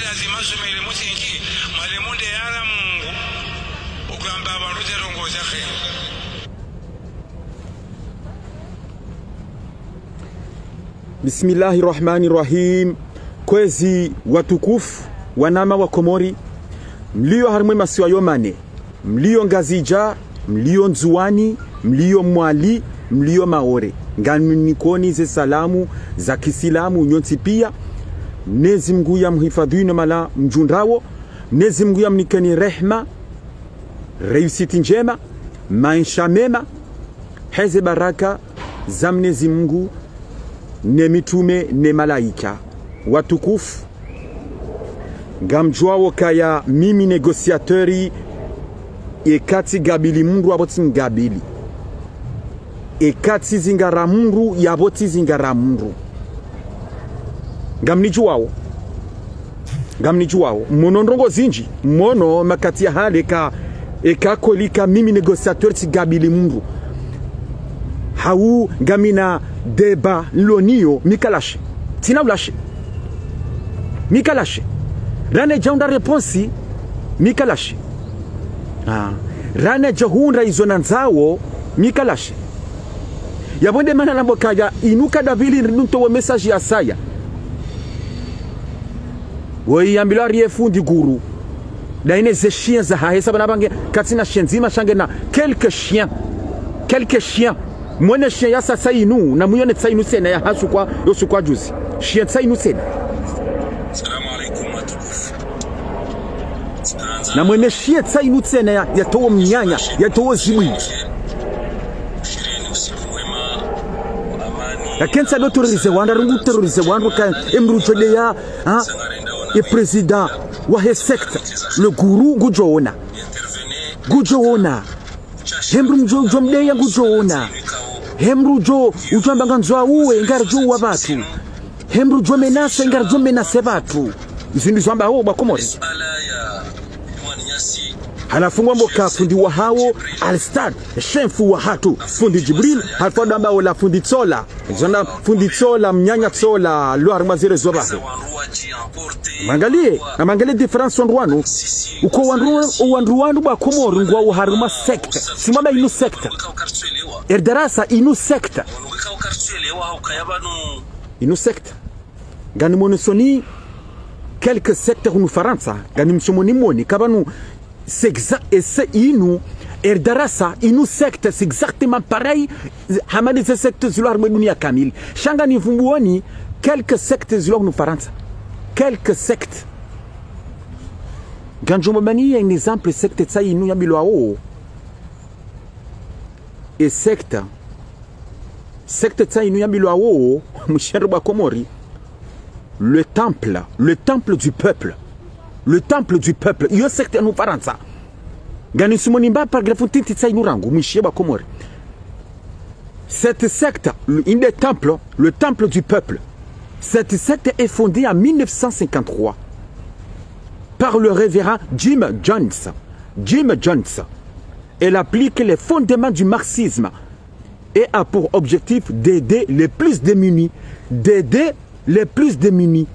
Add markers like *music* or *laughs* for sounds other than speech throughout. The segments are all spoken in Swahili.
no mwalimu ti lazima asome mwalimu nde mungu abantu Bismillahi rahmani rahim. Kwezi watukufu wanama wa Komori, mlio harimwe masiwa yomane, mlio ngazija, mlio nzuwani mlio mwali, mlio maore nganinikoni ze salamu za kisilamu nyonsi pia mnezi mngu ya mhifadhini mala mjundawo mnezi mngu ya mnikeni rehma reusiti njema maisha mema heze baraka za mnezi mngu ne mitume ne malaika. Watukufu ngamjwawo kaya mimi negosiatori ekati gabili mundu aboti ngabili. Ekati zingara mundu yaboti zingara mundu ngamnijuwawo ngamnijuwawo mono ndongo zinji mono makati ya hale ka ekakolika mimi negosiatori tsigabili mundu hau ngamina deba loniyo mikalashe tina ulashe mikalashe rane jaunda reponsi mikalashe ah. rane jahunda izona nzawo mikalashe yabonde mana lambo kaya inuka davili nuntowo message ya saya woiyambilo ariefundi guru. Daine ze chien za hahesa bana bange katina chien nzima shange na quelques chiens quelques chiens mwene chien ya sasa inu na muyone tsa inu sena ya hasu kwa yosu kwa juzi. Chien tsa inu sena. Salamu alaikum watukufu. Tunaanza na mwene chien tsa inu sena ya, ya towo mnyanya ya towo zimwi. Ishirini usiku wema wa amani. ya kensa do terrorize wanda rungu terrorize wanda ka emrujode ya ha Sangarenda wana e president wa he secte le guru gujoona intervene gujoona hemru mjo mjo mdeya gujoona hemru jo ujwambanga nzwa uwe ngari jo wa batu hemru jo menase ngari jo menase batu izindu zwamba ho bakomori ala ya Imani Nyasi halafungwa mboka fundi wa hao alstad shemfu wa hatu fundi jibril halfada ambao la fundi tsola. Zona fundi tsola mnyanya tsola lwar mazire zoba mangalie na mangalie difference wandruanu uko wandru wandruanu ba komori ngwa uharuma sekta simama inu sekta erdarasa inu ukayabanu inu sekta gani monosoni quelques secteurs hunu faransa. Gani msomoni moni? Kabanu c'est exa- et c'est inu erdarasa inu secte c'est exactement pareil. Hamadi ze secte zilo harmwe dunia kamili shanga ni vumbuoni quelques sectes zilo hunu faransa. Quelques sectes. Ganjomo bani un exemple secte tsa inu ya bilo ao et secte secte tsa inu ya bilo ao *laughs* mshenro bwa komori le temple, le temple du peuple, le temple du peuple. Iyo secte nu faransa. Gani sumoni mba paragrafu tinti tsa inurangu mwishie ba komori. Cette secte, une des temples, le temple du peuple. Cette secte est fondée en 1953 par le révérend Jim Jones. Jim Jones. Elle applique les fondements du marxisme et a pour objectif d'aider les plus démunis, d'aider les plus démunis.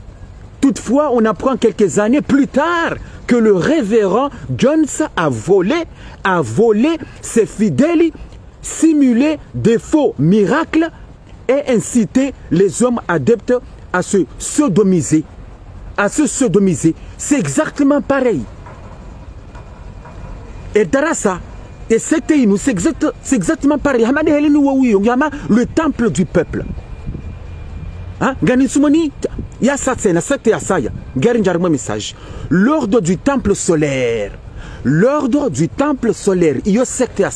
Toutefois, on apprend quelques années plus tard que le révérend Jones a volé, a volé ses fidèles, simulé des faux miracles et incité les hommes adeptes à se sodomiser. À se sodomiser. C'est exactement pareil. Et Darasa, et nous, c'est exact- c'est exactement pareil. Le temple du peuple. Hein? Ya satsena, secte ya saya. L'ordre du temple solaire. L'ordre du temple solaire. Iyo secte ya.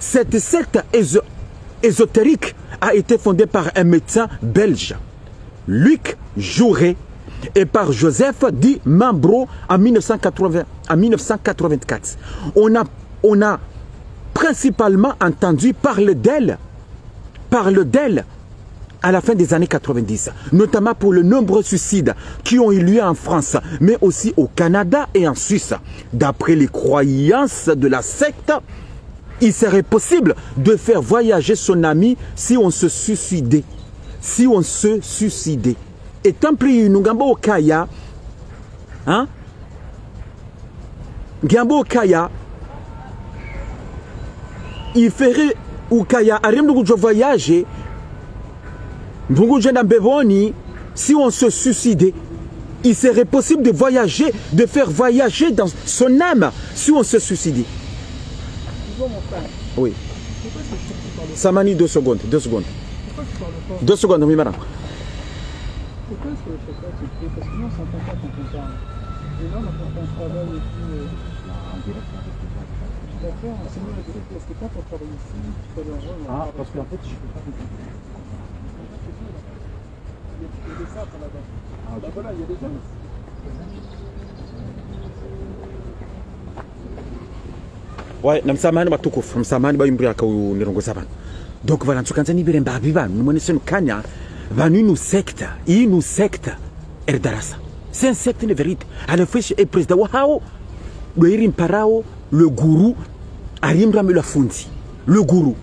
Cette secte éso- ésotérique a été fondée par un médecin belge. Luc Jouret et par Joseph Di Mambro en, 1980, en 1984. On a, on a principalement entendu parler d'elle, parle d'elle à la fin des années 90, notamment pour le nombreux suicides qui ont eu lieu en France, mais aussi au Canada et en Suisse. D'après les croyances de la secte, il serait possible de faire voyager son ami si on se suicidait. Si on se suicidait. Et tant pis, nous avons Kaya, hein? Gambo Kaya, il ferait ou Kaya, arrête voyager, Mbunguja Mbevoni, si on se suicidait, il serait possible de voyager, de faire voyager dans son âme si on se suicidait. Oui. Samani, deux secondes, deux secondes. Deux secondes, oui, madame. Pourquoi est-ce que fais pas ce cri Parce que nous on s'entend pas quand on parle. Et là, on travaille et puis. D'accord, c'est mieux le parce que quand on travaille ici, tu fais le rôle. Ah, parce qu'en fait, je peux pas comprendre. Il y a il y a des sapes là-bas. Bah voilà, il y a des gens. Ouais, na msamahani batukufu msamahani baimbri akaunirongoza vanhu donc vala ntsukanza nivire mbavi vanhu nimwonese nukanya vanhu inu secte inu secte eri darasa. C'est un secte de vérité alefesh e président wa hao doiri mparao le guru arimrame la fundi. Le guru.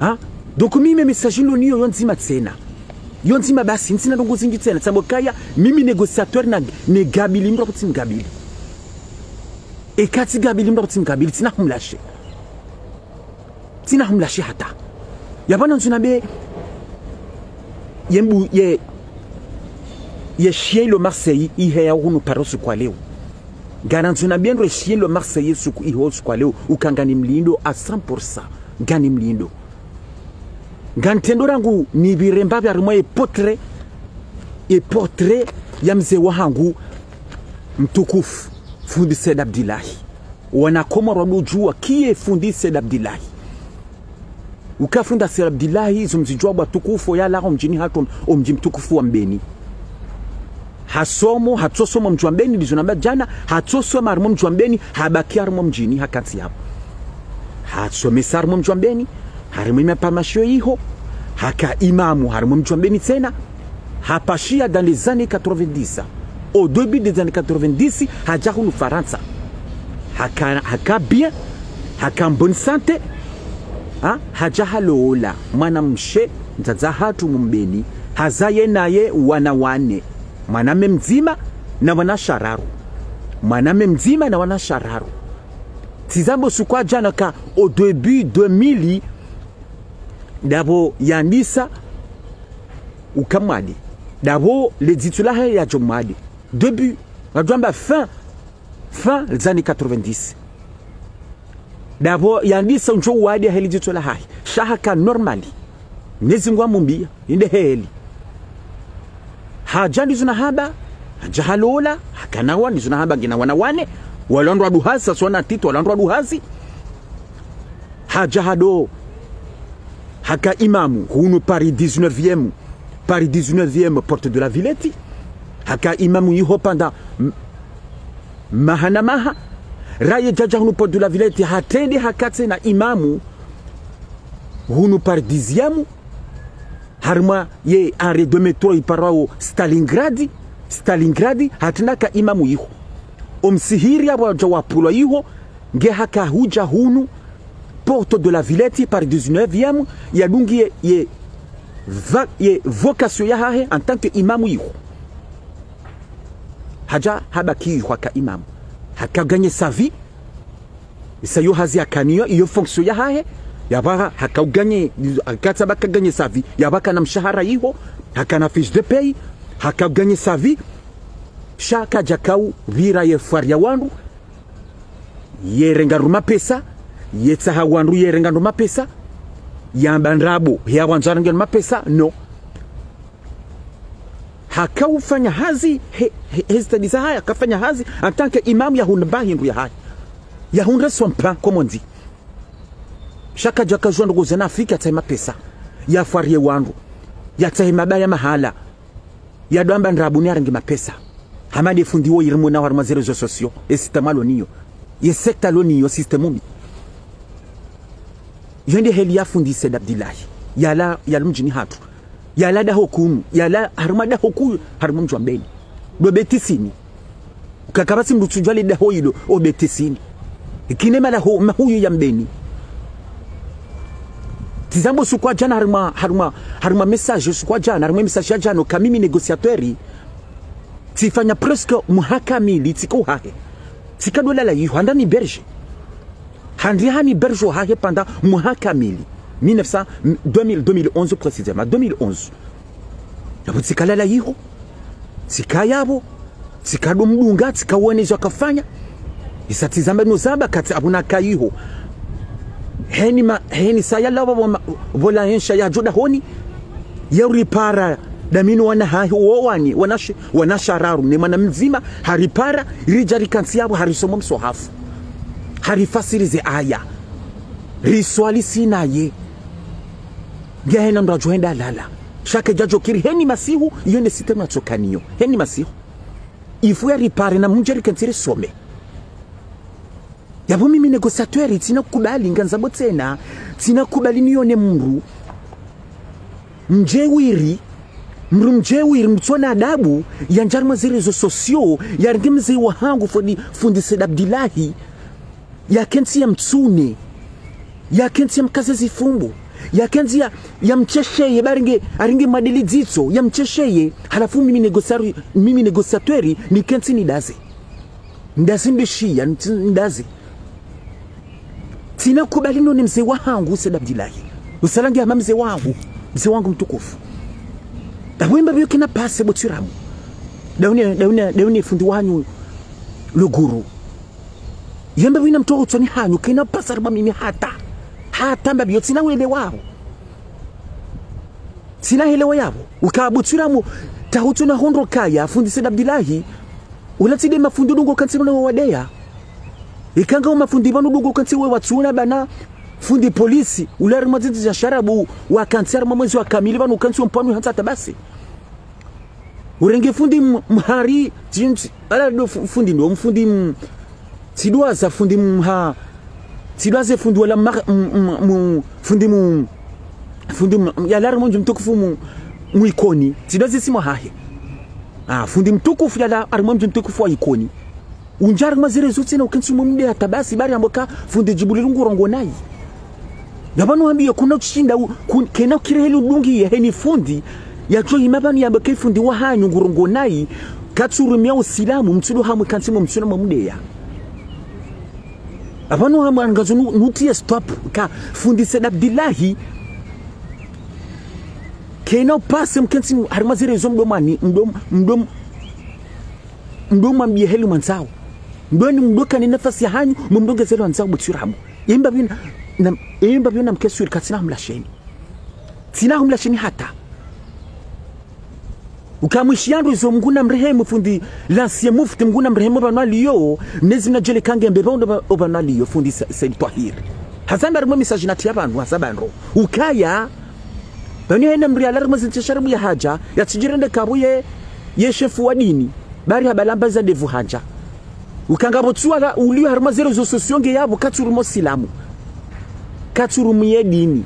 Ha? Donc mimi message ilo niyo yo nzima tsena yo nzima basi ntsina ndongo zingi tena. Tsabo kaya mimi negociateur na negabili mra gabili. Mgabili ekati gabili mra kuti mgabili tina humlashe. Tina humlashe hata. Yabana ntsuna be yembu ye ye chien le marseille ihe ya hunu parosu kwa leo. Gana ntsuna bien ndo chien le marseille suku iho kwa leo. Ukangani mlindo a 100% gani mlindo ngantendo rangu ni viremba vya rimwe epotre epotre ya mzee wangu mtukufu fundi Said Abdillahi. Wanakomoro wanaojua kie fundi Said Abdillahi. Ukafunda Said Abdillahi hizo mzijua ya yalaho mjini hatu omji mtukufu wa mbeni. Hasomo hatsosoma mjwa mbeni lizonamba jana hatsosoma arimo mjwa mbeni habaki arimo mjini hakati hapo hasomesa arimo mjwa mbeni harimo imapamasho iho haka imamu harimo mji wa mbeni tena. Hapashia dans les années 90 au début des années 90 haja hunu faransa. Haka, haka bien haka bonne santé ha? haja halola mwana mshe nzaza hatu mumbeni. Hazaye naye wana wane mwaname mzima na wana shararu. Mwaname mzima na wana shararu. Tizambo sukwa jana ka au début 2000 dabo yandisa ukamwadi dabo leditulahe ya jomadi. Début najwamba fin fin les années 90 dabo yandisa njo wadi heli ditula hai shahaka normally nezingwa mumbia inde heli. Hajandi hakanawa zuna haba ngina wana wane walandwa duhasa sasona tito walandwa duhasi haja hado haka imamu hunu paris 19e paris 19e porte de la villette. Haka imamu yiho panda. Mahana maha. Raye jaja hunu porte de la villette. Hatende hakatse na imamu hunu paris 10e harma ye Henri de metro iparao Stalingrad stalingradi. Hatinaka imamu yiho omsihiri abo wapulwa yiho nge haka huja hunu porte de la Villette par 19e il ye, ye, ye vocation ya hahe en tant que imamu yiho haja habaki yiho aka imamu hakaganye sa vie. Sayo hazi akaniyo iyo fonction ya hahe. Yaba hakauganye hakatsa bakaganye sa vie. Yabaka na mshahara yiho hakana fiche de paye. Hakaganye sa vie. Shaka jakau vira ye faria wandu. Yerenga pesa yetsaha wandu yerenga ndo mapesa? Yamba ndrabo yawanzarange ndo mapesa? No. Hakaufanya hazi he, he, hezitadisa haya akafanya hazi antanke imamu yahunda hindu ya haya. Yahunda son pain comme on dit shaka jaka jwa ndugu zena afika yatsahe mapesa. Yafarie wandu. Yatsahe mabaya mahala. Yadwamba ndrabuni arangi mapesa. Hamadi fundiwo irimo na harma zero sosio e niyo loniyo ye sekta loniyo sistemumi yonde heli yafundise Said Abdullahi yala yala mjini hatu. Yala da hokunu yala harma da hoku harma mjwa mbeni. Do betisini kakabasi mrutujwale da hoyido o betisini kinema la ho mahuyu ya mbeni. Tizambo sukwa jana harma harma harma message sukwa jana harma message ya jana kamimi negociatori tifanya presque muhakamili tiko hahe tikadola la yiho anda handri hani berge hahe pendant muhakamili 1900 2000 2011 précisément 2011 nabo tsikalala yiho tikayabo tikado mdunga tikawonezwa kafanya. Isatizamba nozamba kati abuna kayiho heni ma heni saya lawa vola hensha ya joda honi. Yauripara damini wana hahi wowani Wanasha wanashararu ne mana mzima haripara rija rikansi yabo harisomo msohafu harifasirize aya. Riswali sinaye. Ngehena ndo ajoenda lala. Shake jajo kiri. Heni masihu iyo ne sitemu atokaniyo heni masihu. Ifu ya ripare na mungeri kansiri some. Yabo mimi negosiateur tinakubali nganzabo tena tinakubali niyone mru mjewiri mru mjewiri mtsona adabu. Yanjarima zirezo sosio. Yaringi mzee wa hangu fundi Said Abdullahi yakensi ya mtsune yakensi ya mkaze zifumbu. Yakenzi ya, ya mchesheye baringe aringe madili dzitso ya mchesheye. Halafu mimi negosari mimi negosatweri nikensi nidaze ndazi mbishia ndazi. Tinakubali none mzee wangu Said Abdullahi usalangi ama mzee wangu. Mzee wangu mtukufu. Dawemba byo kina pase botsiramu. Dauni dauni dauni fundi wanyu luguru yemba bina mtoro tsoni hanyu kina pasa ba mimi hata. Hata mbabyo sina wele wao. Sina helewa yabo tahutu na hondro kaya fundi Said Abdullahi ulatide mafundi dungo kansi na wadeya. Ikanga mafundi bano dungo kansi we watsuna bana. Fundi polisi ulari mazizi za sharabu wa arma mwezi wa kamili bano kansi mpamu hata tabasi urenge fundi mhari ala fundi ndo mfundi sidwaza fundi mha. Sidwaze fundi wala mar, m, m, fundi mu fundi yalari munju mtukufu mu muikoni. Sidwaze simo hahe. Ah fundi mtukufu yala arimwamjo mtukufu wa ikoni. Unjari mazire zutsina ukensumo mde atabasi bari amboka fundi jibulira ngurongo nayi yabano ambiye kuna kushinda kun- kena kireheli udungi ye heni fundi. Yacho imabani yamboka fundi wa hanyu ngurongo nayi katsurumia usilamu mtsudu hamwe kansimo mtsuna mamudeya abano hamwe angazo nu- nutie stop ka fundi Said Abdullahi kena pase mkensi harimazire zo mdomani mdom mdom mdom ambie heli mwanzao mdoni mdoka ni nafasi ya hanyu mumdongezele wanzao butsiramu imba bina na yimba bina mkesuri katsina humlasheni sina humlasheni hata ukamwishiyandu izo mnguna mrehemu fundi lansie mufti mnguna mrehemu banwaliyo nezimna jele kange mbebondo obanwaliyo fundi Sa- Said Tahir. Hazamba rimwe misaji nati hazamba nro ukaya banyo hene mri alar mazin sharabu ya haja ya tijirende kabuye ye shefu wa dini. Bari habalamba za devu haja. Ukangabo uliyo harma zero zososionge yabo katsurumo silamu. Katsurumu ye dini.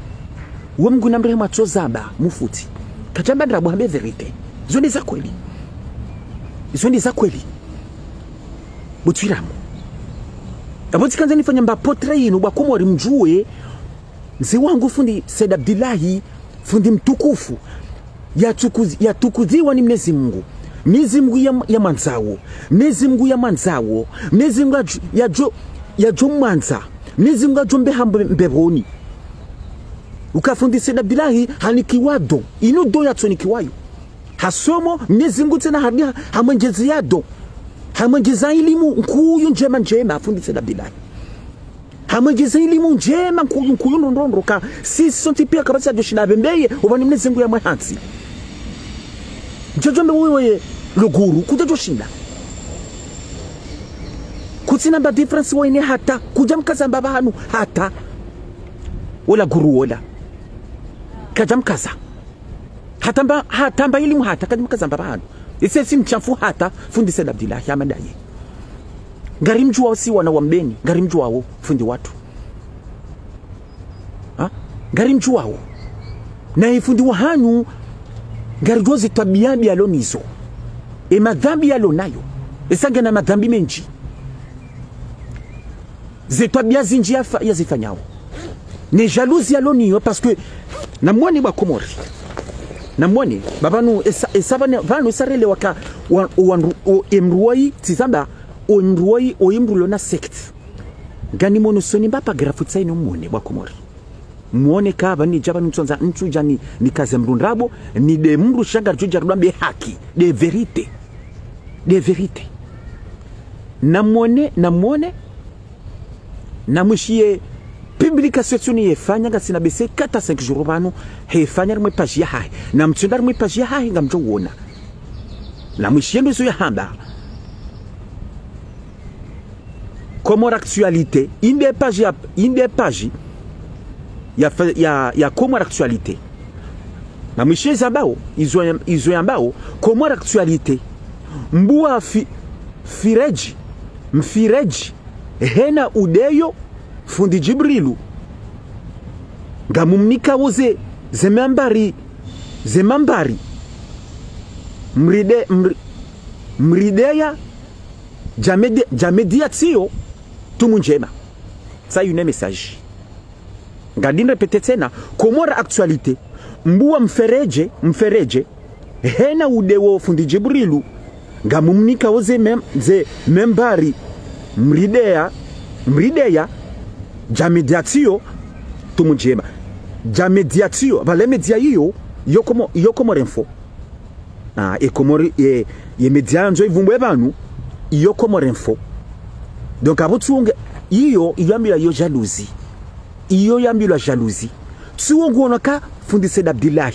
Wo mguna mrehemu macho zaba mufuti. Kachamba ndrabo hambe verite zo ni za kweli. Zo ni za kweli. Butsiramu abo tsikanza nifanya mba potre bwa komori mjue. Mzee wangu fundi Said Abdullahi fundi mtukufu. Yatukuzi- yatukuziwa ni Mwenyezi Mungu. Mwenyezi Mungu ya, ya manzawo Mwenyezi Mungu ya manzawo Mwenyezi Mungu ya jo ya jo manza Mwenyezi Mungu ajombe hambe mbeboni. Ukafundi Said Abdullahi hanikiwado. Ino do yatsonikiwayo hasomo nezingutse na tena hadi hamwenjezi yado. Hamwenjeza elimu nkuyu njema njema afunditse na Abdullahi hamwegeza elimu njema nkuyu nkuyu ndondondoka sisi sonti pia kabisa joshina bembeye ubani mnezingu ya mwahansi. Njojombe wewe luguru kuja joshinda kutina ba difference wene hata kuja mkaza mbaba hanu hata. Wala guru wala kaja mkaza hatamba hatamba ili hata kadi mukazamba bado. Ise si mchafu hata fundi Said Abdullah amadaye. Ngari mju wao si wana wa mbeni ngari mju wao fundi watu. Ha? Ngari mju wao. Na ifundi wa hanyu ngari jozi tabia byalo nizo. E madhambi yalo nayo. Esange na madhambi menji. Zetwabia zinji ya yazifanyao ne jalousie yalo niyo parce que na mwani namwoni babanu esa, esa bane- vanu sarele waka wa- wanru- o- emruoi tizamba omruoi oimrulo na sect. Ngani mono soni mbapa grafu tsaino mwone bakomori muone ka nitsonza ntsuja jani ni kaze mrundrabo ni de mru shanga rjuja rudambe haki. De verite. De verite. Namone namone namwishiye publication sina bese kata 5 jours bano hefanya rimwe page ya hahe na mtsinda rimwe page ya hahe nga mjowona na ndo ya yahamba Comore actualité inde page ya inde page ya ya ya Comore actualité na mwishiye zabao izo izo yambao Comore actualité mbua fi, fireji mfireji hena udeyo fundi jibrilu. Ngamumnikawo ze zemambari zemambari. Mride mri, mrideya jamedi, jamediatio tumu sa une message. Ngadin repete tena komora actualité mbuwa mfereje mfereje. Hena udewo fundi jibrilu. Ngamumnikawo ze, mem, ze membari. Mrideya mrideya jamediatio tumujema jamediatio bale media hiyo yokomo yokomora info ah ekomori e ye media nzo ivumbwe banu yokomora info donc abutunge iyo iyambira yo jalousie. Iyo yambira jalousie. Tsuongo ka fundi Said Abdullah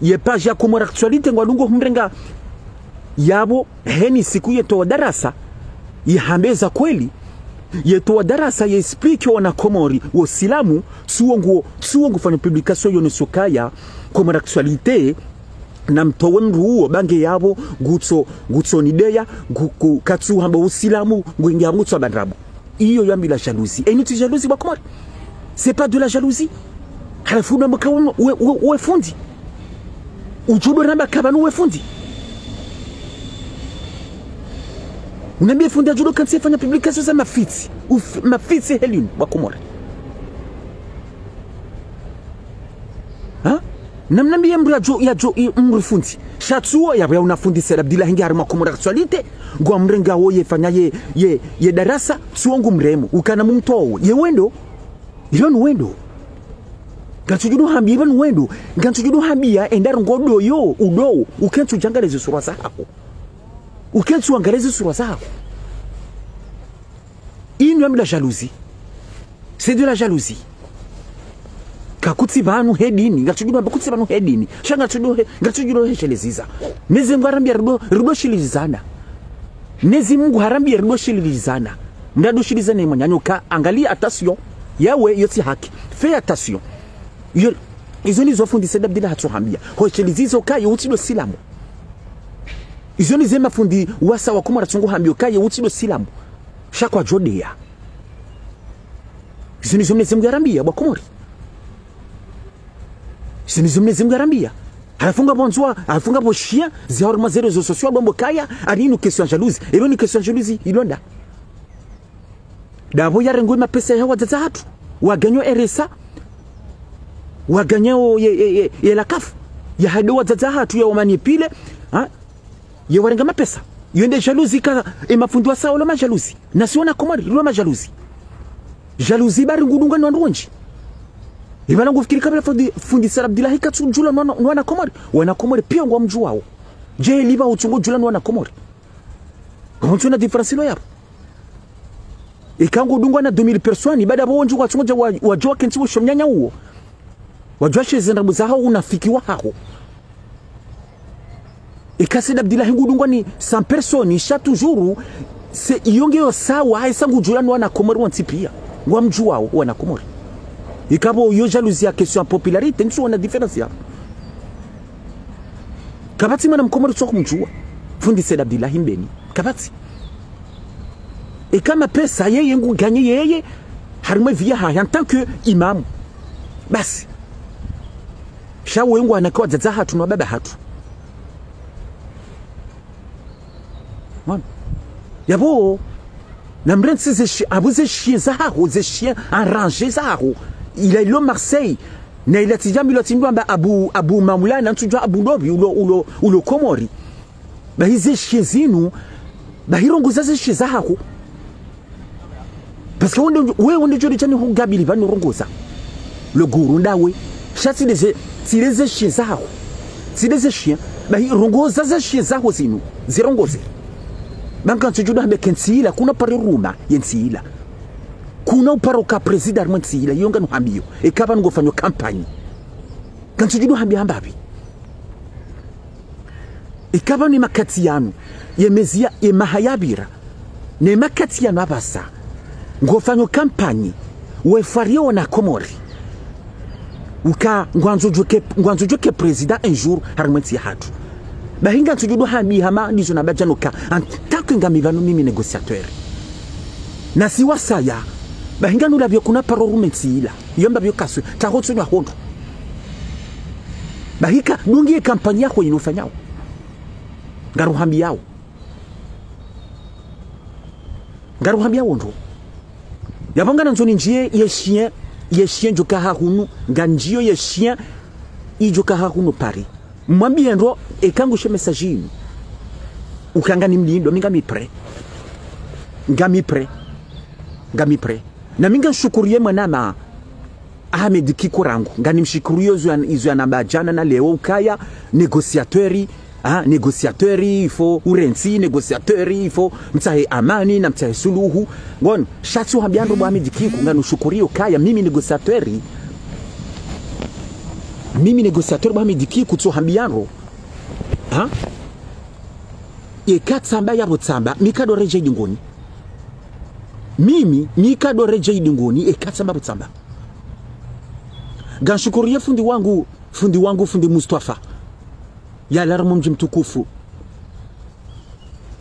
ye page ya komora actualité ngwalungo humrenga. Yabo heni siku yeto darasa ihambeza kweli yetoa darasa yaexplike wana komori wosilamu tsuongo tsuongo fanya publication yone sokaya komora actualité na mtowe mruo bange yabo gutso gutso nideya guku katsu hamba usilamu ngwengi ngutso bandrabu. Iyo yambi la jalousie. Et nuti jalousie ba komori c'est pas de la jalousie. Halafu na makawo we, we, we fundi. Ujudo namba kabanu uwe fundi unaambia fundi ajudo kansi fanya publication za mafiti Uf, mafiti helin wa komore. Ha? Namnambia jo ya jo mbra fundi. Shatsuo fundi sera abdila hingi harima komora actualite ngwa mrenga wo yefanya ye ye ye darasa tuongo mremu. Ukana mumtowo ye wendo? Ilon wendo? Gantujudu hambi ilon wendo? Gantujudu hambia endar ngodo yo udo ukentu jangaleze sura zako ukentu angaleze sura zako. Hii ni la jalousie. C'est de la jalousie? Kakutsi banu hedini ngatujudo bakutsi banu hedini shanga tudo he hesheleziza Mezi mungu harambia rudo rudo shilizana Mezi mungu harambia rudo shilizana mdado shilizana imanyanyo ka angalia atasio. Yawe yotsi haki. Fe atasio. Yo izo nizo fundi hatuhambia. Ho hoshelizizo kaye utido silamu izo ni zema fundi wasa wakumara tsungu hambio kaye utido silamu. Shakwa jodea izo nizo mnezi mungu harambia izo ni mnezi mungu arambia arafunga bonzwa arafunga boshia ziharuma zero zo sosio bombo kaya ari une question jalousie ero ni question jalousie ilonda dabo yarengwe mapesa ya wazaza hatu. Waganyo eresa. Waganyo ye, ye, ye, ye la kafu ya hado wazaza hatu ya wamani pile ha ye warenga mapesa. Yende jalousie ka emafundwa majalousie na siona komari lo majalousie jalousie bari ngudunga no ndonji ibana ngufikiri kabla fundi fundi sara abdullahi ka katsu jula no na komori wana komori pia ngwa mju wao. Je liba uchungu jula nwana komori ngonzo na difference lo yapo ikangu dungwa na 2000 personi baada bo njuka achungu wa, wa joa kensi wo shomnyanya uo. Wajua shezenda buzaha unafikiwa hao Abdullah ngudungwa ni 100 personi sha toujours se iyongeyo sawa haisangu jula nwana komori wansipia ngwa mju wao komori ikabo yo jalousie ya question ya popularité nso wana différence ya kabati mwana mkomori tso kumjua fundi Said Abdullahi Mbeni. Kabati. Et kama pesa yengu ganye yeye harimo via haya en tant que imam. Basi. Shawe yengu anakwa zaza hatu na baba hatu Mwana. yabo. Na mrensi ze chi- abo ze chien zaho ze chien arrangé zaho il a ilo Marseille. Na ila tijambi lo timbo amba abu abu mamulana ntujwa abu lobi ulo ulo ulo komori. Bahize chien zinu bahirongoza ze chien zaho parce que wonde we wonde jori chani hu gabili bani rongoza le guru ndawe shati leze tileze chien zaho tileze chien. Bahirongoza ze chien zaho zinu zirongoze bankantsijuda hambe kentsila kuna pare ruma yentsila kuna uparoka president mwe ntsila yonga no hambiyo ekaba fanyo kampani kantsijuda hambi hambabi? Ikaba ni makati yanu ye mahayabira. ne makati yanu abasa ngofanywa kampani wefario na komori. Uka ngwanzojoke ngwanzojoke president un jour harimwensi hatu bahinga ntujudu hami hama nizo na bajanuka antake ngamivano mimi negociateur na siwa saya bahinga nulavyo kuna parorume ntsila yomba vyo kaswe. Taho tsunywa hondo. Bahika dungie kampani yako inofanyao ngaruhambi yao. Ngaruhambi yao ndo yavongana nzoni njie yeshien yeshien joka hahunu nga yeshien ijoka hahunu pari mwambie ndo ekangushe message yino ukanga ni mlindo minga mipre ngami pre. Ngami pre. Na minga shukurie mwanama Ahmed Kikurangu. Ngani izu izo namba anabajana na leo ukaya. Negosiatori ah negociateur ifo urensi negosiatori ifo mtahe amani na mtahe suluhu. Ngon shatu hambiando bwa Ahmed nga shukurie ukaya. Mimi negociateur mimi négociateur bwami diki kutsohambiano ha ekatsamba yabo tsamba mikadoreje idingoni mimi mikadoreje idingoni ekatsamba botsamba. Ganshukurie fundi wangu fundi wangu fundi Mustafa yalarmu mji mtukufu.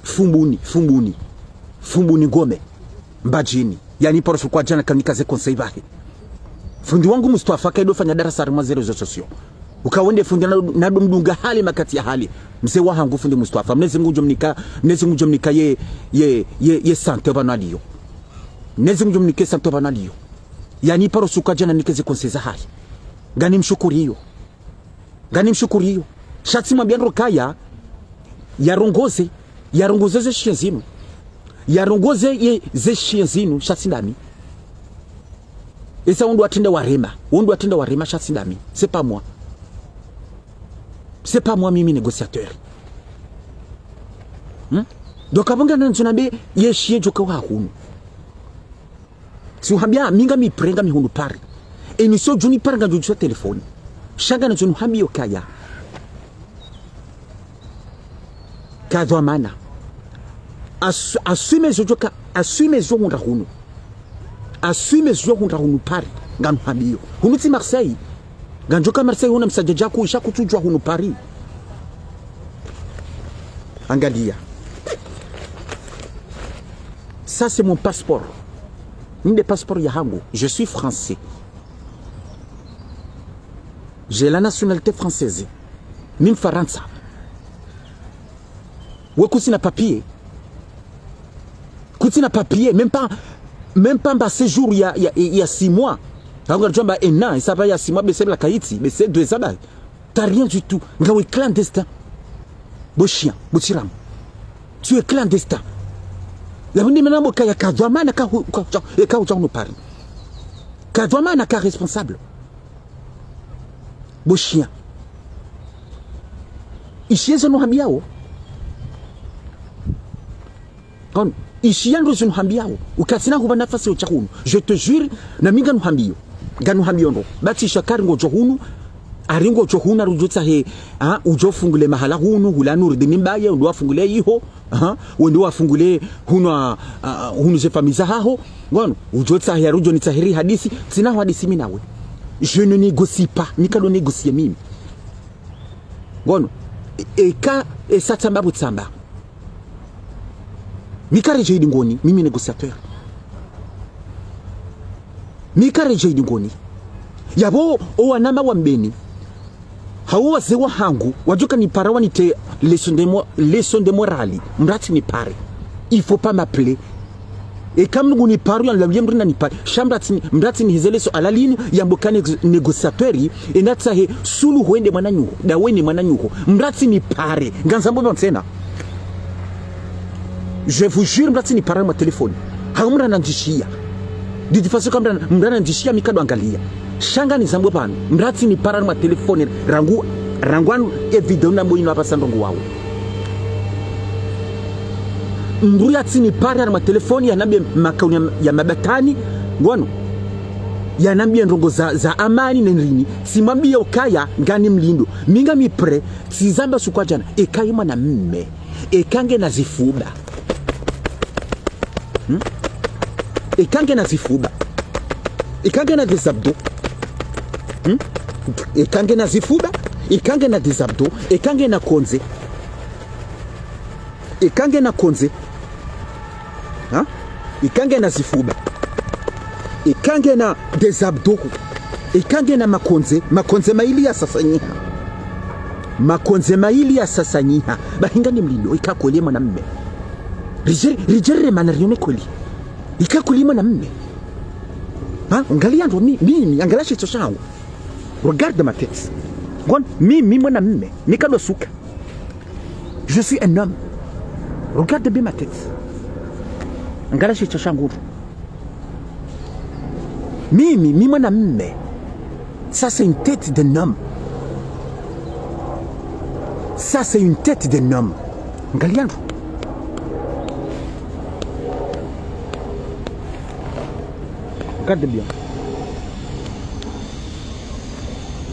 Fumbuni fumbuni. Fumbuni ngome. Mbajini. Yani porofu kwa jana kanikaze konseivahe fundi wangu Mustafa kaido fanya darasa rimwa zero zo sosio ukawende fundi nado mdunga hali makati ya hali. Mzee wangu fundi Mustafa mnezi mungu jomnika mnezi mungu jomnika ye ye ye, ye sante banaliyo mnezi mungu jomnike sante banaliyo yani paro suka jana nikeze konseza hali. Gani mshukuri hiyo? Gani mshukuri mshukuriyo shatsi mwambiandro kaya yarongoze yarongoze ze shienzinu. zinu. Yarongoze ye ze shienzinu zinu shatsi ndami esa undu atinde warema undu atinde warema sha sidami c'est pas moi. C'est pas moi mimi négociateur hmm? donc abonga na nzunabe yeshie joka wa hunu. Si uhambia minga mi prenga mi hunu pari emission juni pari nga juju telefoni. Shanga na junu hambi kadwa mana. As, asume zo joka asume zo hunu asume zo hunda hunu pari nganu hambiyo hunu ti Marseille? Ganjoka Marseille huna msaja jaku isha kutujwa hunu Paris angalia. Ça c'est mon passeport. Ninde passeport ya hangu je suis français. J'ai la nationalité française. Mi mfaransa we kusina papier? Kusina papier? Même pas même pas mba séjour ya, ya, ya six mois Alors, tu vois, un an, ça va, il y a six mois, mais c'est la Haïti, mais c'est deux ans. T'as rien du tout. Nga we clandestin. Bo chien, bo tiram. Tu es clandestin. La mende maintenant boka ya kadwama na ka ka ka uja no pari. Kadwama na ka responsable. Bo chien. Ishienzo no hambiao. Kon ishiendo zino hambiao. Ukatina kuba nafasi ya chakunu. Je te jure na minga no. Ganu hambio ndo. Bati shakari ngo johunu aringo cho huna rujutsa he ha ujo fungule mahala hunu hulanu rudi nimbaye mbaye ndo afungule iho ha wendo wafungule huna uh, hunu je famisa haho ngono ujo tsa he rujo ni tsahiri hadisi sina hadisi mimi nawe je ne négocie pas nikalo négocier mimi ngono eka esatsamba butsamba mikareje Jaidi ngoni mimi negociateur. Mikare Jaidi ngoni. Yabo owanama wa mbeni. Hawo wazee wa hangu wajoka ni para wanite leçon de, mo, de morali. Mrati ni pare. Il faut pas m'appeler. Et kam nugu ni paru ya labia mrina ni pare. Shamrati mrati ni hizele so alalini yamboka négociateur yi enatsa he sulu huende mwananyuho. da weni mwana mrati ni pare. Nganzambo bantena je vous jure mrati ni pare ma telefoni hamra nanjishia didi faso kamra mrana njishia mikado angalia. Shanga ni zambwe pano mrati ni para ma telefoni rangu rangwanu evideo na moyino hapa sandongo wawo mburi atsi pari para matelefoni yanambie makauni ya, ya mabatani. Ngono yanambie ndongo za, za amani nenrini simwambie ukaya ngani mlindo minga mipre tizamba sukwa jana. Ekayi mwana mme. Ekange na zifuba hmm? ekange na zifuba. Y a des abdos hmm? et quand zifuba y a konze. Y a konze. Ha? quand zifuba. Y a des abdos ekange na makonze. Makonze maili ya sasanyiha. Makonze maili ya sasanyiha. Bahingani mlindo ikakolie mwanamme rijerere manarione kweli ikakulima na mme. Ha angalia ndo mi- mimi angalia shicho changu regarde ma tête. Gon mimi mwana mme nikado suka. Je suis un homme. Regarde bien ma tête. Angalia shicho changu mimi mi mwana mme. Ça c'est une tête d'un homme. Ça c'est une tête d'un homme. Angalia Regarde bien.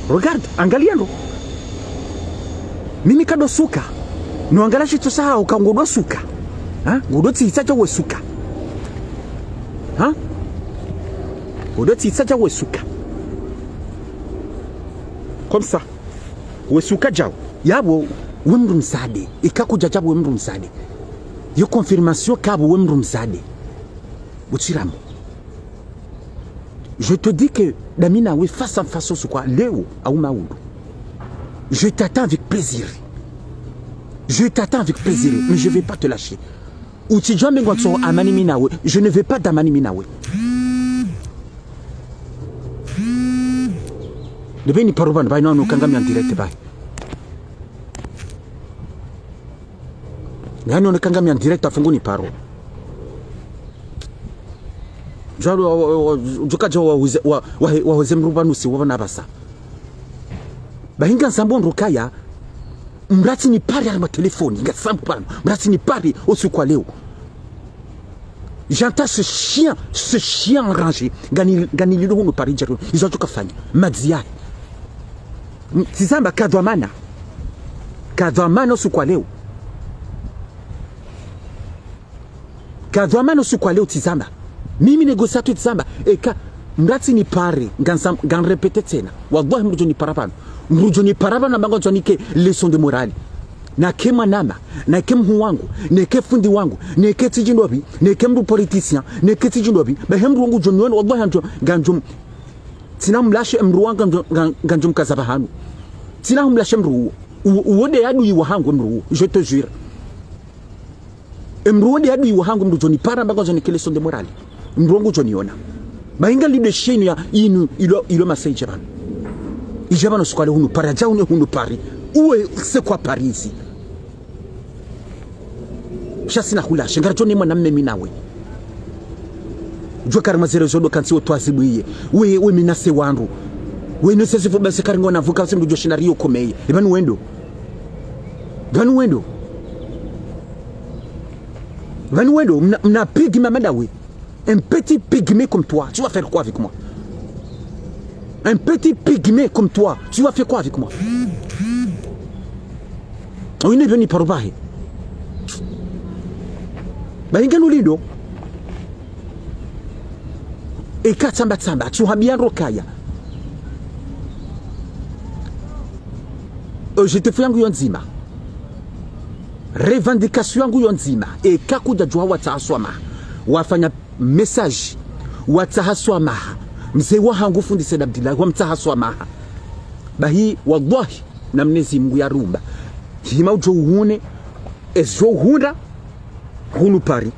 Regarde, angalia ndo. Mimi kado suka. Nuangala shitu saha ukangudo suka. Ha? Ngudo tsitsa cha wesuka. Ha? Ngudo tsitsa cha wesuka. Comme ça. Wesuka jao. Yabo wemru msade. Ikakuja jabo wemru msade. Yo confirmation kabo wemru msade. Butsiramo. Je te dis que Damina, face en face, sur quoi? Léo, Aoumaoulou. Je t'attends avec plaisir. Je t'attends avec plaisir, mais je ne vais pas te lâcher. Je ne vais pas d'amani minawe. Debe ni paruban bai no kangami en en direct. Jalo jukaja waheze mrubanusi wabana basa bahinga nsambo nrukaya mrati ni pari ari matelefoni hinga ngasambu pano mrati ni pari usiku wa leo. J'entends ce chien ce chien enragé gani gani lilo hunu pari jaro izo tukafanya madzia tizamba kadhamana kadhamana usiku leo. Kadhamana usiku leo tizamba mimi negosiato tsamba eka ngati ni pare ngansam ganrepete tena wallahi mrujo ni parapano. Mrujo ni parapano ambango nzwanike leson de morali. Nake na nake mhu wangu neke fundi wangu neke tijindobi neke mru politicien neke tijindobi bahe mru wangu jonioni wallahi anjo ganjum tina mlashe mru wangu ganjum- kazaba hanu. Tina humlashe mru uwo Uwo- uwode yadu iwa hangu mru uwo je te jure. Emruode yadu iwa hangu mru joni para ambango nzwanike leson de morali mru wangu bainga bahinga leadership inu ya inu ilo ilo masai bana ijabano sukale hunu pari aja hunu pari. Uwe c'est parizi pari ici shasina hulashe ngara joni mwana mme minawe jwa karima zero zodo kansi wo twazibu iye. We we minase wandu we no sese foba se karingo na vuka simbu joshina rio komeye ibanu wendo. Ibanu wendo. Ibanu wendo mna, mna pigi mamada we un petit pygmée comme toi tu vas faire quoi avec moi? Un petit pygmée comme toi tu vas faire quoi avec moi? Oyine byo ni parubahe bahinga nulindo ekatsambatsamba tsuhambiandro kaya objectif yangu yo nzima revendication yangu yo nzima ekakuja jua watahaswamaha wafanya mesaji watahaswa maha. Mzee wahangu fundi Said Abdullah wamtahaswamaha bahi wallahi na mnezi Mungu ya rumba. Hima ujo uhune ezjo uhunda hunu pari.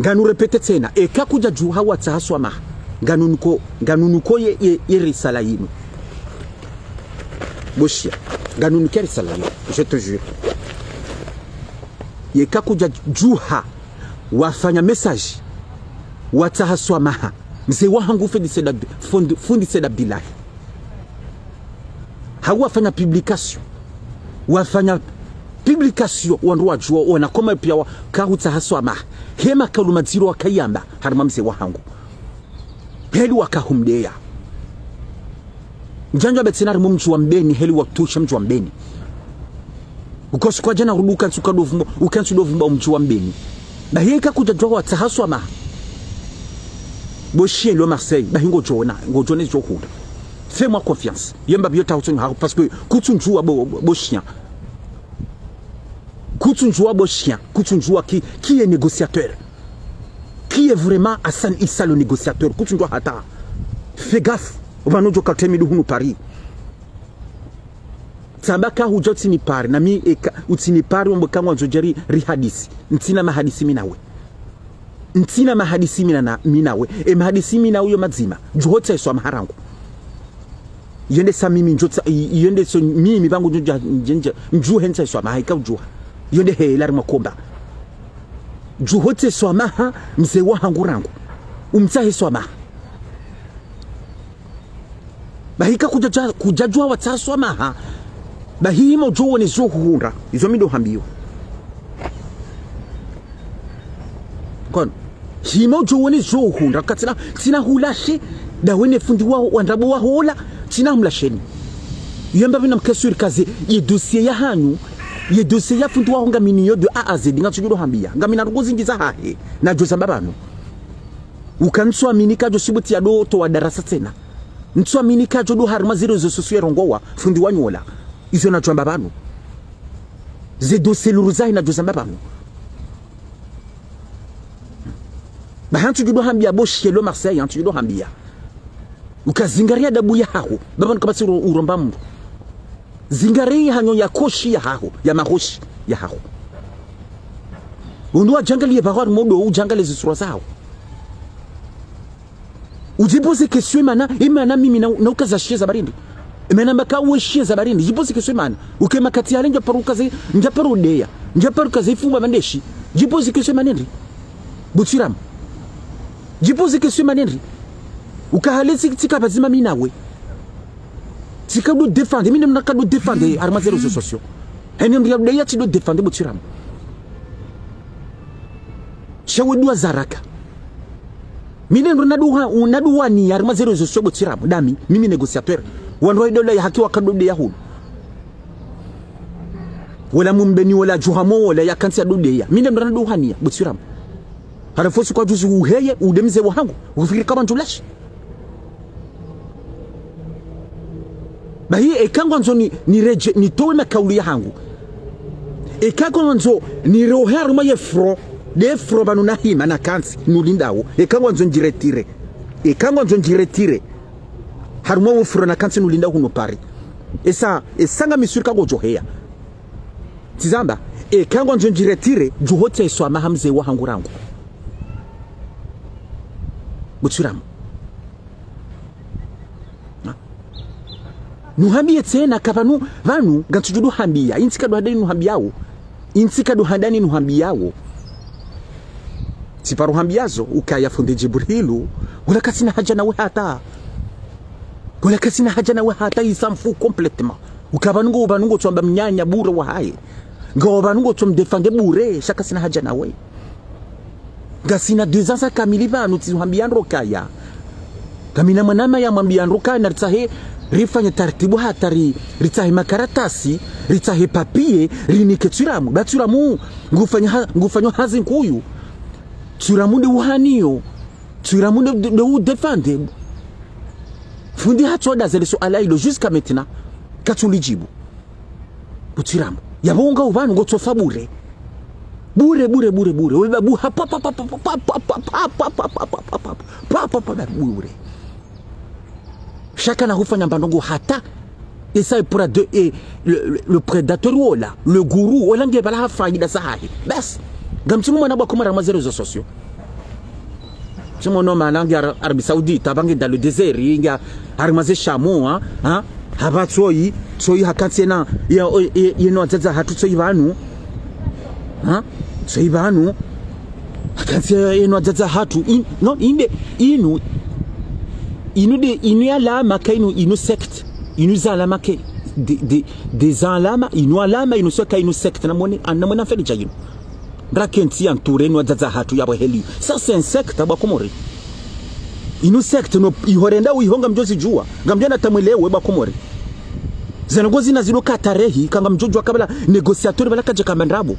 Nganu repete tena ekakuja juu hawa tahaswamaha nganunuko nganunuko ye, ye, ye risala yinu. Boshia nganunuke risala yinu. Je te jure. Yekakuja juha wafanya message watahaswamaha mzee wangu fundi seda fundi- fundi Said Abdullah hawafanya publication. Wafanya publication wandu wajua wanakoma pia wa- kahutahaswamaha hema kalumadziro wakayamba harima mzee wangu. Heli wakahumdeya njanja betsenari mu mji wa mbeni heli watusha mji wa mbeni ukosikwa jana rudu ukansu udovumba mji wa mbeni bahika kuja jwa watahaswa ma. Boshie lo marseille bahingo jona ngo jona jo huda fais moi confiance. Yemba biyo tawtun ha parce que kutsunjua bo bo chien kutsunjua est négociateur? Qui est vraiment Hassan Issa le négociateur? Hata. Fais gaffe hunu paris tsamba pari nami eka utsini pari wambo kangwa nzojeri rihadisi. Ntsina mahadisi minawe. Ntsina mahadisi mina na minawe. E mahadisi mina uyo madzima juhotsa iswa maharangu. Yende sa mimi njotsa yende so mimi bangu njoja njenja njuhe ntsa iswa maha ikajuha yende he lari makomba. Juhotsa iswa maha mzee wa hangu rangu. Umtsa iswa maha. Bahika kujajua wataswa maha ni zohunda izo mido hambiyo. Kono hima jowo ni zohunda katsina tsina hulashe dawene fundi wa wandabo wa hola tsina mlasheni. Yamba bina mkesuri kazi ye dossier ya hanyu ye dossier ya fundi wa honga miniyo de a a z nga tsujudo hambia. Ngamina rugozingiza hahe na joza babano ukanswa minika jo sibuti ya doto wa darasa tena. Ntswa minika jo do harima zero zo ya rongowa fundi wa nyola izo na jwamba bano ze za luruzai na joza ba hantu judo hambia bo lo marseille hantu judo hambia. Ukazingaria dabu ya haho. Babano kabasi uromba mndu zingaria hanyo ya koshi ya haho ya mahoshi ya haho. Undu ajangalie bahari modo jangali zisura zao. Ujipose question mana imana mimi na, na za barindi. imana maka uwe shie za barindi jipose question mana ukema kati yale nja paru kaze nja paru deya nja paru kaze ifumba mandeshi. Jiposi jipose question manendri ukahalesi tika bazima mimi nawe tika do defande. Mimi namna kado defande. Arma zero zo sociaux ene ndia deya ti do défendre butsiram shawe dua zaraka. Mine ndo naduha unaduha ni arma zero zo sosyo tsiramu dami mimi negociateur wanro idola ya haki ya hulu wala mumbeni wala juhamo wala ya kansi adode ya. Mine ndo duhani ya butsiramu harafosu kwa juzi uheye udemze wahangu ufikiri kama njulashi bahi ekangwa nzo ni, ni reje ni towe makauli ya hangu. Ekangwa nzo ni rohe aruma ye fro de fro banu na hima na kansi nulindawo ekangwa nzo njiretire ekangwa nzo njiretire harumwa wo fro na kansi nulinda huno pari. Esa esanga misuri kago joheya tizamba e kango nzo njiretire juhote eswa mahamze wa hangu rangu butsiramu nuhambie tena kabanu vanu gantujudu hambia. Intsika duhadani nuhambiawo insika do hadani nuhambiawo siparuhambiazo ukaya funde jibrilu ulakasina haja nawe hata wala sina haja nawe hata isamfu complètement ukabanungo ubanungo tsomba mnyanya bure wa haye ngo banungo tsomdefange bure shaka sina haja nawe. Gasina deux ans kamili vanu tihambiandro kaya kamina mwanama ya mwambiandro kaya na ritsahe rifanye taratibu hatari. Ritsahe makaratasi ritsahe papie rinike tsiramu batsiramu ngufanya ngufanya hazi nkuyu. Tsiramude uhaniyo tsiramude de u defende fundi hatsoda zele so alaido jusqu'à maintenant katsulijibu butsiramu yabonga ubanu ngo tsofa bure bure bure bure bure weba bu hapa pa pa pa pa pa pa pa pa pa pa pa pa pa pa pa bure chacun a hufanya mbandongo hata esa pour de et le, le prédateur là le gourou wala nge bala faida sahi bas gamtimu mwana bwa kumara ma réseaux sociaux chimono nangi arabi saudi tabangi dans le désert inga arimaze shamo ha ha haba tsoyi tsoyi hakatsena ya yino dzadza hatu tsoyi vanhu ha tsoyi vanhu hakatsena yino dzadza hatu in, no inde inu inu de inu ya la makainu inu sect inu za la makai des des alama inu alama inu soka sect na mone anamona feli jayino rakensi ya nture ntureni wajaza hatu yabo heli sasa insekta bakomore inu sekta no ihorenda uihonga mjozi jua ngamjana tamwelewe bakomore zanago zina ziloka katarehi kanga mjojo kabla negosiatori bala kaje kamandrabo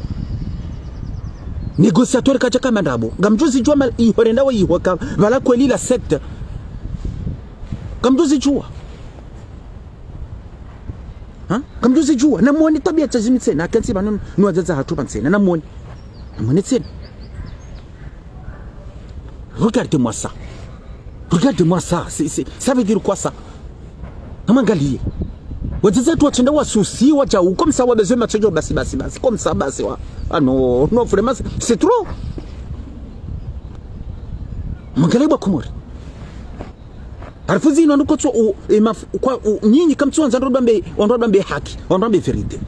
negosiatori kaje kamandrabo ngamjozi jua mal ihorenda wa ihoka bala kweli la sekta. Ngamjozi jua. Ha? Ngamjozi jua. Namuone tabia cha zimitse na kansi banu nuazaza hatu pansena namuone Mon Étienne, regarde-moi ça. Regardez-moi ça. C est, c est, ça veut dire quoi ça? Namangalie. Wazazi wetu watenda wasusi wacha uko msa wabezwe machojo basi basi basi kwa msa basi wa. Ah no no vraiment c'est trop. Mwangalie bwa kumuri Harufu zino ndiko tso kwa nyinyi kamtsuanza ndodambe ndodambe haki ndodambe verite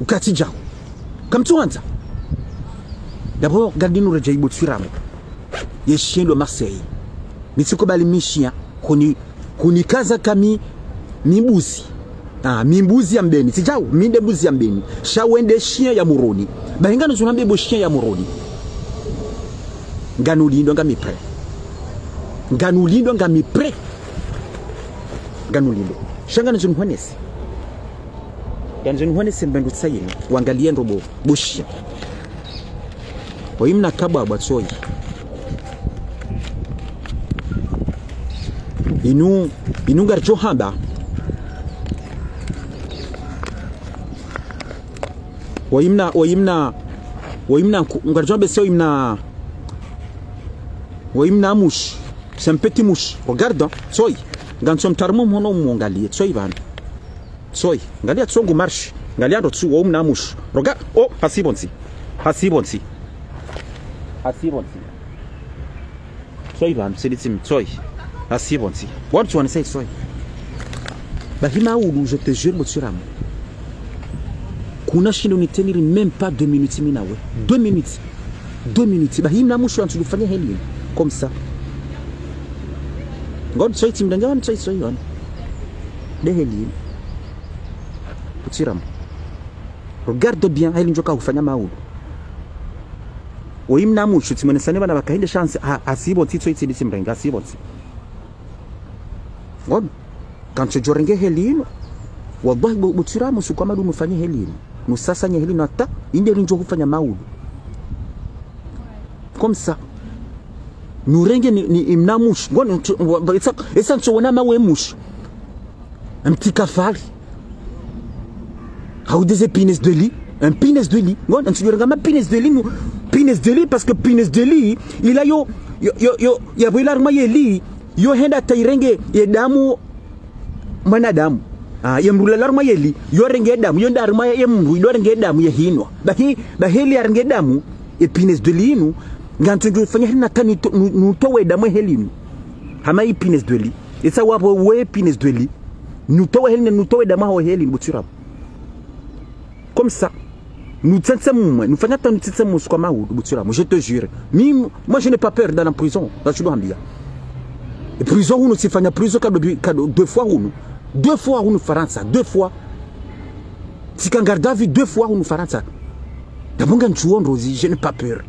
ukati jaho kamtsuanza D'abord, regardez nous déjà Gagnon Rejai Les chiens de Marseille. Mitsiko Bali Mishia. Koni, koni Kaza Kami Mimbuzi. Ah, mimbuzi ya mbeni. Sijau, minde mbuzi ya mbeni. Shawende shia ya muroni. Bahingano tunambe bo shia ya muroni. Nganulindwa nga mipre. Nganulindwa nga mipre. Nganulindwa. Shangana zunihonesi. Ganzunihonesi mbengu tsayini. Wangalie ndobo bo shia oyimna kabo abwatsoyi inu inu ngari chohamba oyimna oyimna oyimna ngari chohamba se oyimna oyimna mush c'est un petit mouche regarde soy ngantso mtarimo mwono muangalie soy vanhu soy ngalia tsongo marche ngalia ndo tsuwo umna mush. Roga oh pasibo nzi asiponzi soy bamselitsimi soy asiponzi what you want to say soy bahimaulu je te jure motsiramo kuna shindo niteniri même pas deux minutes minawe deux minutes. Deux minutes. Bahimnamushura ntulufanya henini comme ça. Ngoni soy timdanga wani soy soy wani dehelini utsiramo regarde bien helinjoka kufanya maulu oyi mnamushutse mwene sane bana bakahinde chance asibotse itso itsi ditsi mrenga asibotse ngoba kanche jorenge helino wallahi butsira musuku amadu mufanye helino. Musasanye helino hata inde kufanya maulu. Comme nurenge ni, ni imnamush ngone itsa itsa nchona mawe mush mtikafali haudeze de lit. Un pines de lit. Ngone nchujoranga ma pines de lit pines Deli parce que pines Deli il a yo yo yo ya bilar ma ye yo henda tairenge ye damu mwanadamu ah ye mrulalar ma yeli yo renge damu yo ndar ma ye mru yo renge damu ye hinwa. Bahi baheli renge damu e pines deli nu ngantu ndu fanya hina tani nu to we damu helinu hama i pines Deli isa wapo we pines Deli nu to helinu nu to we damu ho helinu butsira comme ça Nous nous faisons Je te jure. Moi, je n'ai pas peur dans la prison. Dans la prison où nous faisons prison deux fois où nous. Deux fois où nous faisons ça. Deux fois. Si quand garde à vue, deux fois où nous faisons ça. D'abord, quand tu Rosie, je n'ai pas peur.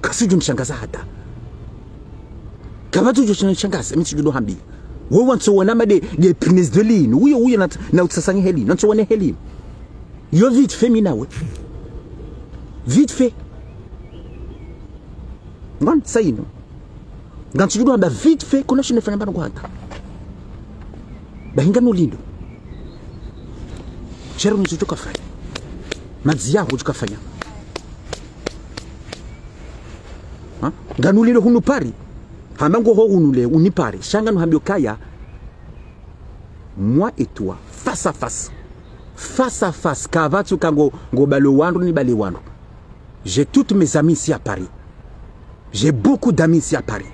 Kasi je ne shangaza hata. Kabatu je ne shangaza, mimi sijudo hambi. Wewe wanso wana made de prince de ligne. Oui oui na na utsasangi helini. Nanso wana helini. Yo vite femina wewe. vite fait. Ngan saino nganchidudwa da vite fait connection efanya bano kwaka bahinga nolindo chero nizo chokafanya madzi yako chokafanya nganulile hunu pari? Hamango ho unule unipare shangano hambio kaya. Moi et toi face à face face à face kavatsu kango ngobalo wandu ni wandu. J'ai toutes mes amis ici à Paris. J'ai beaucoup d'amis ici à Paris.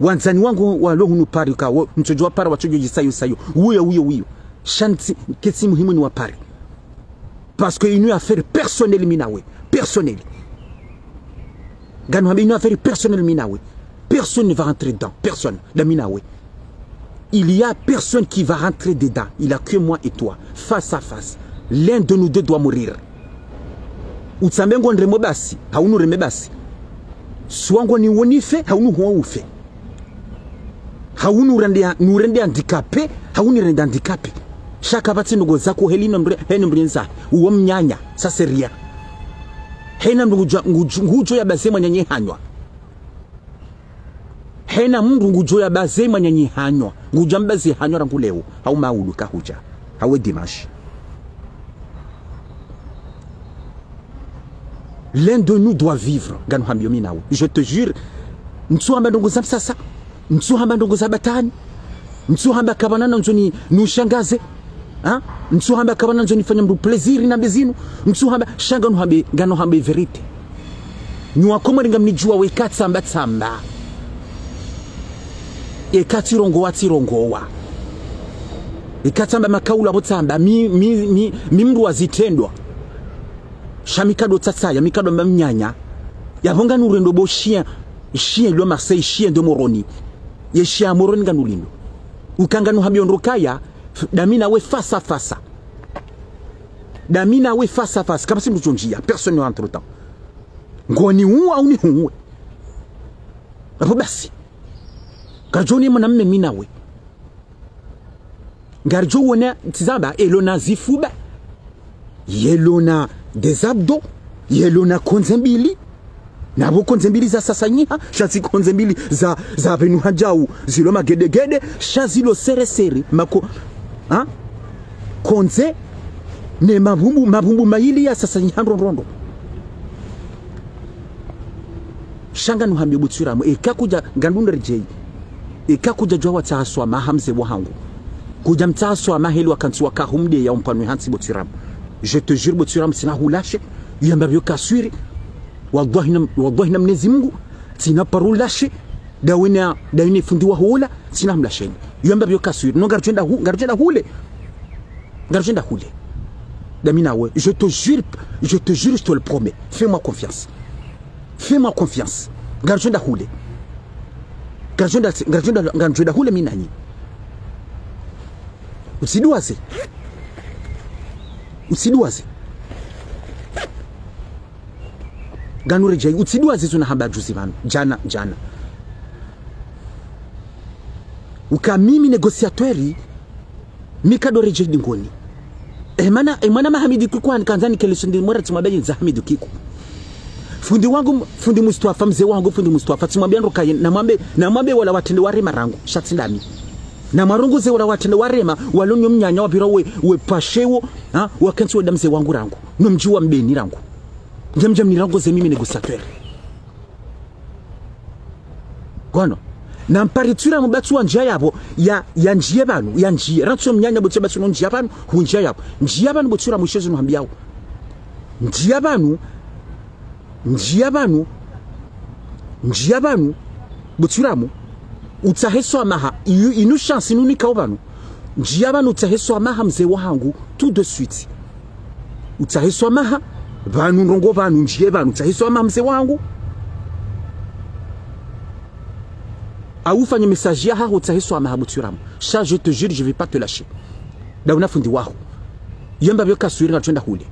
Wanzani wangu walo hunu pari ka mchojo wa pari wachojo jisayo sayo huyo huyo huyo shanti kesi muhimu ni wa pari parce que une affaire personnelle minawe personnelle. Gano une affaire personnelle minawe personne ne va rentrer dedans. Personne. Da minawe il y a personne qui va rentrer dedans. Il y a que moi et toi. Face à face. L'un de nous deux doit mourir utsambe ngo ndremo basi haunureme basi. Swango ni wonife haunu huwa ufe. Haunu rende nurende handicapé hauni rende handicapé shaka batsi ndugo zako helino mrenza uwo mnyanya saseria hena ngujo- ngujo ngujo ya bazema nyanye hanywa hena mndu ngujo ya bazema nyanye hanywa nguja mbazi hanywa rangu leo au maulu kahuja. Hawe dimanche l'un de nous doit vivre je te jure ntsuhamba ndongo za msasa ntsuhamba ndongo za batani ntsuhamba kabanana nzoni nushangaze ha ntsuhamba kabana nzoni fanya mndu plaisir na bezinu ntsuhamba shanga nuhambe ngano abo tsamba. Mi, mi, mi, mi mndu wazitendwa shamikado tsatsaya mikado mamnyanya yavonga nurendo bo chien chien lo marseille chien de moroni. Ye ya moroni nganulindo ukanga nuhamiondo kaya damina we fasa fasa. Damina we fasa fasa. Kama si chonjia personne ne entre temps ngoni huu au ni huu hapo basi. Mwanamme mina we. Ngarjo wona tizamba elona zifuba yelona des abdos. Yelona konze mbili. Nabo konze mbili za sasa nyiha shazi konze mbili za za venu hajau. Zilo magedegede shazilo sere sere mako ha? Konze ne mabumbu mabumbu maili ya sasa nyiha rondo shanga nuhambia butsiramu ekakuja ngandunda rjei ekakuja jwa tsaswa mahamze wahangu kuja mtsaswa maheli wakantsiwa kahumde ya umpanwe hansi butsiramu je te jure butsiramu sina hulashe yambavyo kaswiri wallahi na mnezi Mungu sina parulashe dawina dawina fundiwa hula sina mlasheni yambavyo kaswiri no garjenda hu garjenda hule garjenda hule damina ouais je te jure je te jure je te le promets. Fais-moi confiance. Fais-moi confiance. Garjenda hule garjenda hule minanyi usiduaze usiduaze ganure jai zuna haba juzi vanu jana jana. Uka mimi negosiatori mikadore jai dingoni. Emana emana mahamidi kikwan kanzani kelesundi mora tsimabaji za hamidi kiku. Fundi wangu fundi mustwafa mzee wangu fundi mustwafa tsimwambia ndoka namwambe namwambe wala watende warema rangu. Shatsindami na marunguze wala watende warema walonyo mnyanya wapira we we pashewo ha wakansi we mzee wangu rangu. Nomjiwa mbeni rangu. Njemjem nirangoze mimi negociateur gono. Na mparitura mbatu wa njia yabo ya ya njia banu ya njia. Ratso mnyanya botse batu no njia banu hu njia yabo. Njia banu botsura mushezo no hambiao njia banu njia banu njia vanu botsuramu utsaheswa amaha inu chance inu nikao vanu njia vanu utsaheswa amaha mzee wangu tout de suite. Utsaheswa amaha banu ndongo banu njie banu. Utsaheswa amaha mzee wangu. Aufanye message ya haho utsaheswa amaha botsuramu ça je te jure je vais pas te lâcher. Dauna fundi waho yemba byo kasuira ngatwenda kule.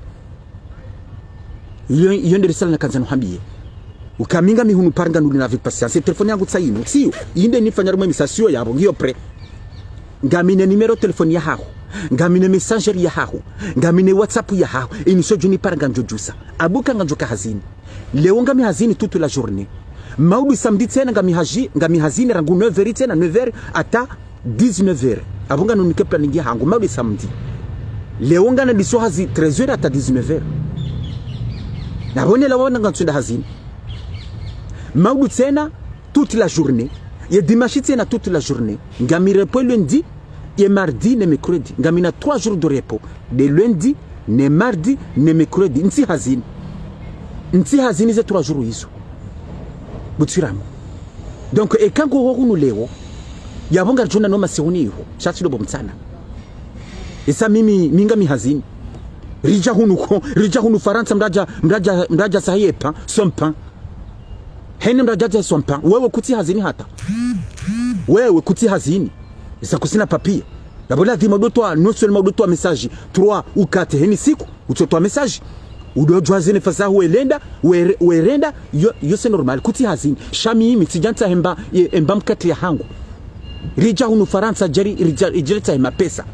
Iyo iyo nderisala nakanza nuhambiye ukaminga mihunu paranga nuli avec patience telefoni yangu tsaino sio inde nifanya rumwe misasio yabo ngiyo pre. Ngamine numero telefoni ya haho. Ngamine messenger ya haho. Ngamine whatsapp ya haho. Iniso juni paranga njojusa. Abuka nganjoka hazini. Leo ngami hazini toute la journée. Maudu samedi tena ngami haji ngami hazini rangu 9h tena 9h ata 19h abunga nunike planning ya hangu. Maudu samedi leo ngana diso hazi 13h ata 19h nabone la wana ngatsunda hazini maudu tena toute la journée. Ye dimanche tena toute la journée. Ngami repos lundi et mardi ne mercredi. Ngamina 3 jours de repos. De lundi ne mardi ne mercredi. Ze 3 jours donc ekango ho hunu leo yabonga jona shatsi lobo mtsana isa mimi minga mihazini rija hunu ko rija hunu faransa mraja mraja mraja sahiyepa sompa hene mraja za swampa wewe kuti hazini hata? Wewe kuti hazini? Isa kusina papia? Labo lazima udotwa non seulement udotwa message 3 ou 4 heni siku utotoa message udojwa zine fasa huelenda were- werenda yo, yo c'est normal. Kuti hazini. Shami imi tijanta hemba hemba emba mkati ya hangu. Rija hunu faransa jari rija rija ta hema pesa.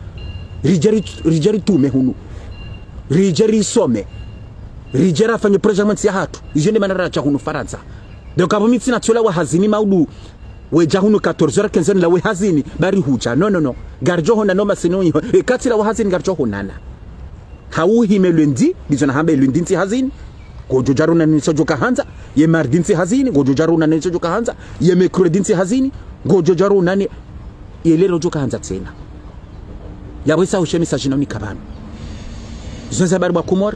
Rijari rijari tume hunu. Rijari some. Rijari afanye project ya hatu. Izyo ndi manara cha hunu faransa donc abo mitsi na tsola wa hazini maudu. Weja hunu 14 heures 15 la we hazini bari huja no no no. Garjo hona no masino yo e kati la wa hazini garjo honana hauhime lundi bizo na hambe lundi nti hazini. Gojo jaro na niso joka hanza. Ye mardi nti hazini gojo jaro na niso joka hanza. Ye mercredi nti hazini gojo jaro na ni. Ye lero joka hanza tena yabwisa ushemi sajina ni kabano zonza bari bwa komor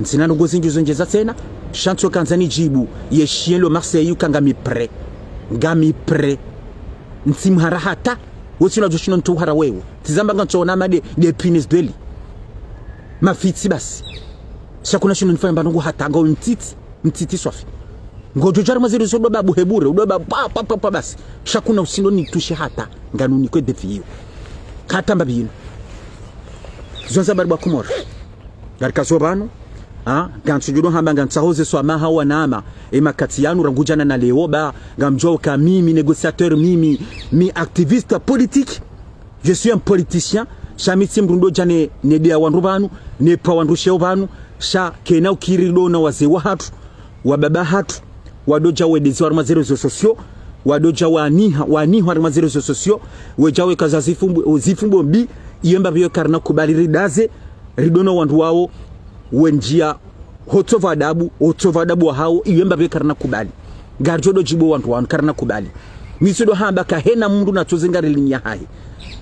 ntsina no gozinju zonjeza tena chancho kanzani jibu ye chien lo marseille ukanga mi pre. Ngami pre. Ntsimhara hata wotsina jo shino ntuhara wewe. Tizamba ngachona made de pines dweli mafitsi basi. Shakuna shino nifanya mbanongo hata ngo mtiti mtiti swafi. Ngojo jari maziri so doba buhebure udoba pa pa pa, pa basi. Shakuna usindo ni tushe hata nganu ni kwe defiyo hata mbabino zonza barba kumora. Garika so bano ah gansujudo hamba gantsahoze so amaha wanama makati yanu rangujana na leo ba. Gamjo ka mimi négociateur mimi mi activiste politique. Je suis un politicien. Shamitsi mrundo jane nedea wandu banu nepa wandu sheo banu. Sha kena ukirido na wazee wa hatu wa baba hatu wadoja wedezi wa mazerezo sosio wadoja waniha waniha wa zero sosio. Wejawe kaza zifumbu zifumbo mbi yemba vyo karna kubali ridaze ridono wandu wao wenjia hotova adabu hotova adabu wa hao iyemba vile karna kubali. Garjodo jibo wantu wanu karna kubali. Misodo hamba ka hena mndu na tuzinga linya hai.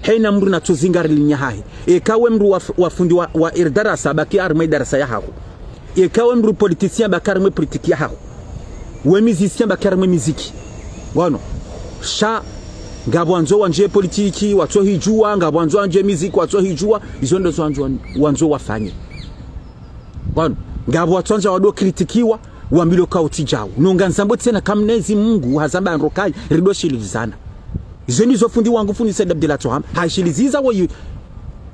Hena mndu na tuzinga linya hai. Ekawe mndu wa, wa wa, wa irdarasa baki arme darasa ya hao. Ekawe mndu politicien bakari mwe politiki ya hao. We musicien bakari mwe miziki. Wano sha ngabwanzo wanje politiki watso hijua ngabwanzo wanje miziki watso hijua izo ndo wanzo wanzo wafanye wano ngabo watsonja wado kritikiwa wambilo kauti jawo nonga nzambo tena kamnezi mungu hazamba nrokai rido shilizana. Izo zo fundi wangu fundi said abdila toham haishiliziza wo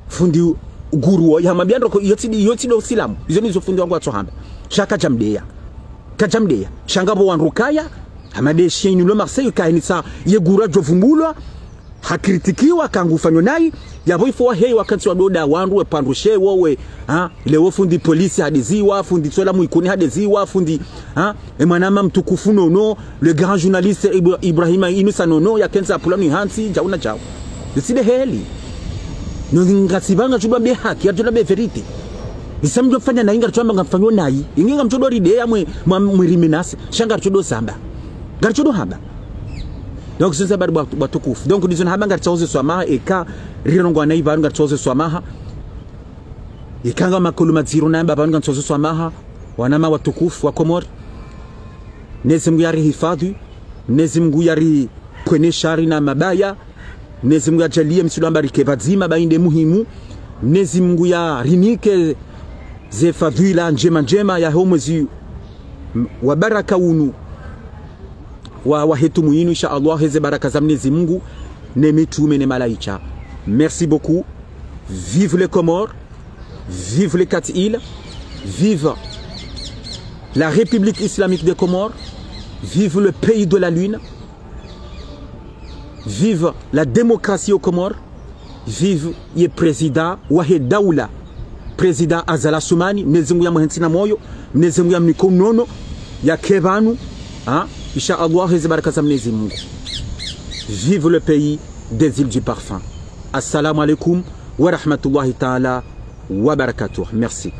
fundi guru wo yamabia ndoko yoti yoti do silamu izo nizo fundi wangu atohamba shaka jamdeya kajamdeya shangabo wanrukaya hamade sheni lo marseille kainisa ye gura jovumbulwa hakritikiwa kangufanywa nayi yabo ifo hei wakati wadoda wandu wepandushe wowe ha? Lewo fundi polisi hadeziwa fundi tsola muikoni hadeziwa fundi ha? Emwanama mtukufu nono le grand journaliste Ibra- Ibrahima Inusa nono yakenza pulani hansi jauna jao. Deside heli. No ngasibanga chudwa be haki atula be verite. Isamjo fanya na inga chamba ngamfanyo nayi inga mchodo ride yamwe mwiriminasi shanga chodo samba. Ngarichodo hamba donc sinza bari batu- batukufu donc dizona haba ngari tsoze swamaha eka rirongwa nayi bari ngari tsoze swamaha ikanga makulu madziro namba bari ngari tsoze swamaha wanama watukufu wa komori nezi mgu yari hifadhi nezi mgu yari kwene shari na mabaya ya ajalie msulu ambari bazima bainde muhimu nezi mgu ya rinike ze fadhila njema njema ya huu mwezi wa baraka unu wa wahetu muinu insha Allah heze baraka za Mwenyezi Mungu ne mitume ne malaika merci beaucoup vive les Comores vive les quatre îles vive la République islamique des Comores vive le pays de la lune vive la démocratie aux Comores vive ye président wahe daula président Azala Soumani Mwenyezi Mungu yamuhentsina moyo Mwenyezi Mungu yamniko nono vive le pays des îles du parfum. Assalamu alaikum wa rahmatullahi ta'ala wa barakatuh. Merci